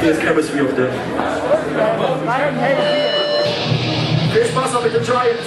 Hier ist chemistry of death. Viel Spaß noch mit den Giants.